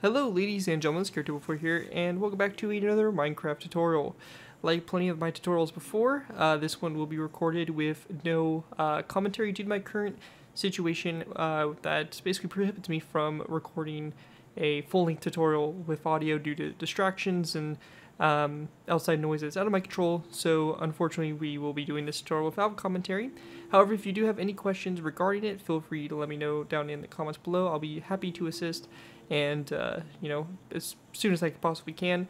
Hello ladies and gentlemen, Garrett2by4 here, and welcome back to another Minecraft tutorial. Like plenty of my tutorials before, uh, this one will be recorded with no uh, commentary due to my current situation uh, that basically prohibits me from recording a full-length tutorial with audio due to distractions and um, outside noises out of my control, so unfortunately we will be doing this tutorial without commentary. However, if you do have any questions regarding it, feel free to let me know down in the comments below. I'll be happy to assist and uh, you know as soon as I possibly can.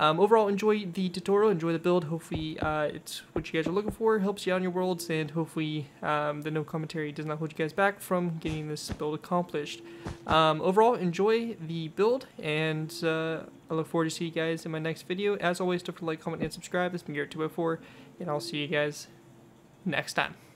Um, overall, enjoy the tutorial, enjoy the build. Hopefully, uh, it's what you guys are looking for, helps you out in your worlds, and hopefully um, the no commentary does not hold you guys back from getting this build accomplished. Um, overall, enjoy the build, and uh, I look forward to see you guys in my next video. As always, don't forget to like, comment, and subscribe. This has been Garrett2by4, and I'll see you guys next time.